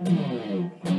Música